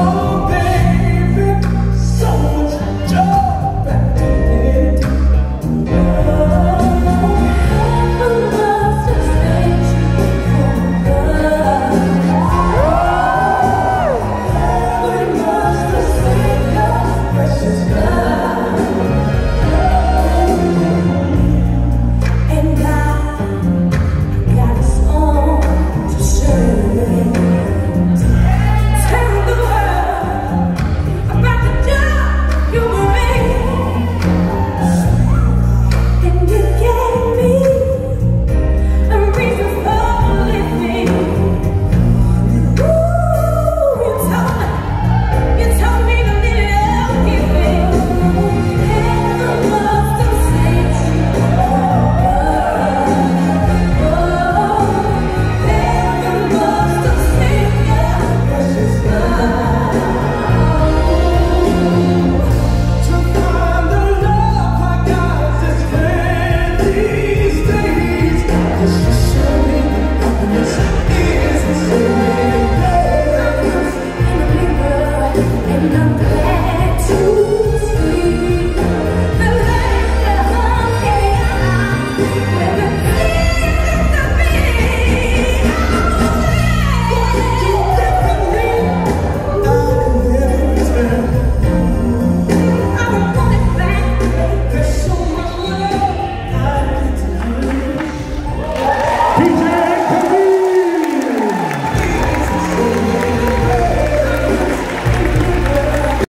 Oh gonna get to